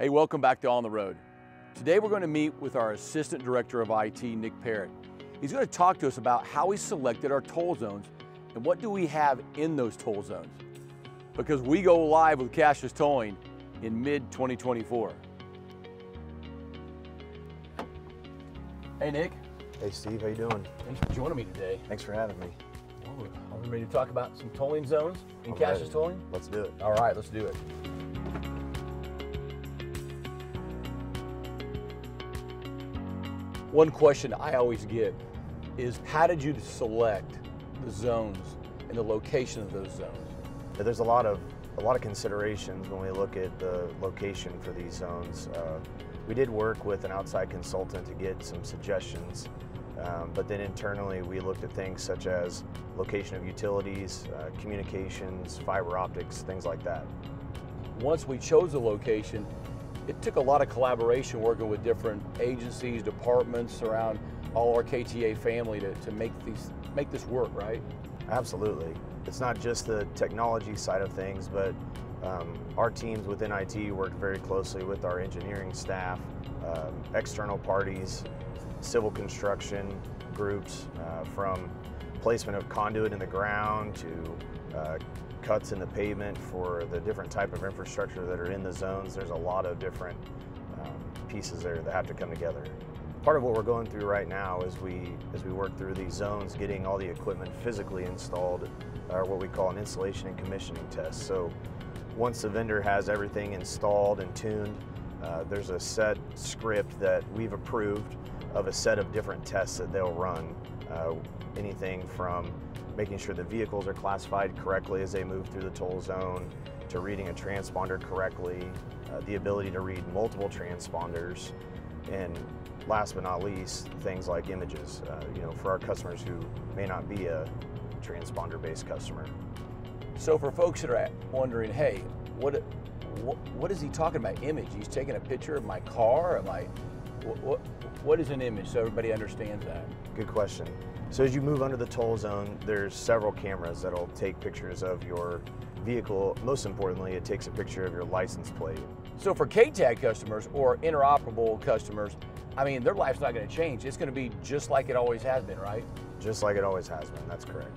Hey, welcome back to On the Road. Today we're going to meet with our Assistant Director of IT, Nick Parrott. He's going to talk to us about how we selected our toll zones and what do we have in those toll zones. Because we go live with cashless tolling in mid-2024. Hey Nick, Hey Steve, how you doing? thanks for joining me today. Thanks for having me. Oh, Are we ready to talk about some tolling zones and I'm ready. tolling? Let's do it. All right, let's do it. One question I always get is how did you select the zones and the location of those zones? There's a lot of a lot of considerations when we look at the location for these zones. Uh, we did work with an outside consultant to get some suggestions, um, but then internally we looked at things such as location of utilities, uh, communications, fiber optics, things like that. Once we chose the location, it took a lot of collaboration working with different agencies, departments around all our KTA family to, to make these make this work, right? Absolutely. It's not just the technology side of things, but um, our teams within IT worked very closely with our engineering staff, um, external parties, civil construction groups, uh, from placement of conduit in the ground to uh, cuts in the pavement for the different type of infrastructure that are in the zones. There's a lot of different um, pieces there that have to come together. Part of what we're going through right now as we as we work through these zones, getting all the equipment physically installed, are what we call an installation and commissioning test. So once the vendor has everything installed and tuned, uh, there's a set script that we've approved of a set of different tests that they'll run. Uh, anything from making sure the vehicles are classified correctly as they move through the toll zone, to reading a transponder correctly, uh, the ability to read multiple transponders, and last but not least, things like images. Uh, you know, for our customers who may not be a transponder-based customer. So for folks that are wondering, hey, what, what, what is he talking about? Image? He's taking a picture of my car? Am I, what, what, what is an image so everybody understands that? Good question. So as you move under the toll zone, there's several cameras that'll take pictures of your vehicle. Most importantly, it takes a picture of your license plate. So for KTAG customers or interoperable customers, I mean, their life's not going to change. It's going to be just like it always has been, right? Just like it always has been, that's correct.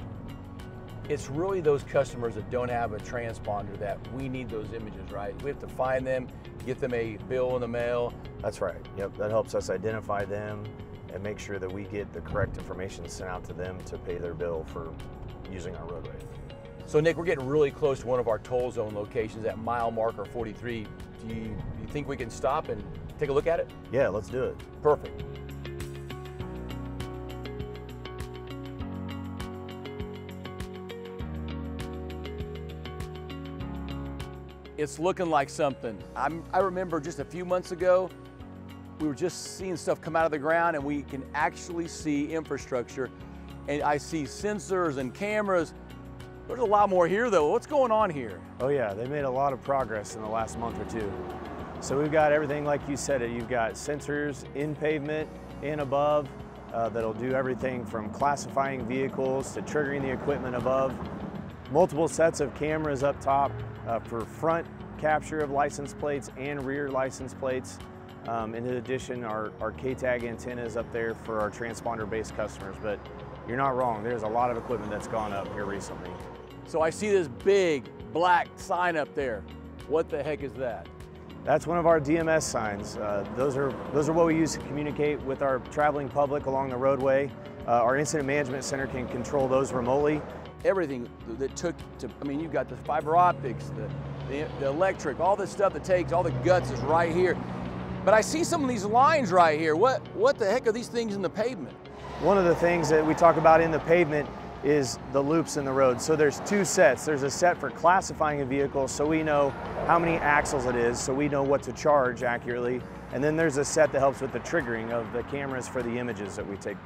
It's really those customers that don't have a transponder that we need those images, right? We have to find them, get them a bill in the mail. That's right. Yep, that helps us identify them and make sure that we get the correct information sent out to them to pay their bill for using our roadway. So Nick, we're getting really close to one of our toll zone locations at mile marker 43. Do you, do you think we can stop and take a look at it? Yeah, let's do it. Perfect. It's looking like something. I'm, I remember just a few months ago, we were just seeing stuff come out of the ground and we can actually see infrastructure. And I see sensors and cameras. There's a lot more here though. What's going on here? Oh yeah, they made a lot of progress in the last month or two. So we've got everything like you said it. You've got sensors in pavement and above uh, that'll do everything from classifying vehicles to triggering the equipment above. Multiple sets of cameras up top uh, for front capture of license plates and rear license plates. Um, in addition, our, our K-tag antennas up there for our transponder-based customers. But you're not wrong. There's a lot of equipment that's gone up here recently. So I see this big black sign up there. What the heck is that? That's one of our DMS signs. Uh, those are those are what we use to communicate with our traveling public along the roadway. Uh, our incident management center can control those remotely. Everything that took to, I mean, you've got the fiber optics, the, the, the electric, all this stuff that takes, all the guts is right here. But I see some of these lines right here. What, what the heck are these things in the pavement? One of the things that we talk about in the pavement is the loops in the road. So there's two sets. There's a set for classifying a vehicle so we know how many axles it is, so we know what to charge accurately. And then there's a set that helps with the triggering of the cameras for the images that we take.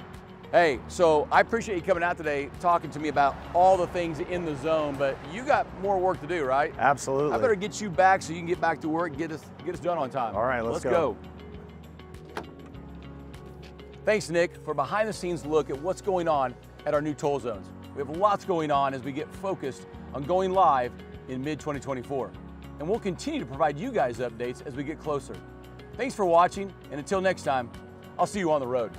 Hey, so I appreciate you coming out today talking to me about all the things in the zone, but you got more work to do, right? Absolutely. I better get you back so you can get back to work get us, get us done on time. All right, let's go. go. Thanks, Nick, for a behind the scenes look at what's going on at our new toll zones. We have lots going on as we get focused on going live in mid 2024. and we'll continue to provide you guys updates as we get closer. Thanks for watching, and until next time, I'll see you on the road.